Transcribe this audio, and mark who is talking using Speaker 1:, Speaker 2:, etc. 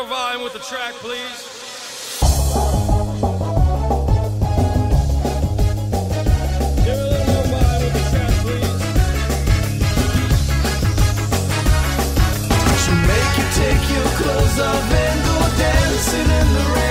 Speaker 1: more volume with the track, please.
Speaker 2: Take your clothes off and go dancing in the rain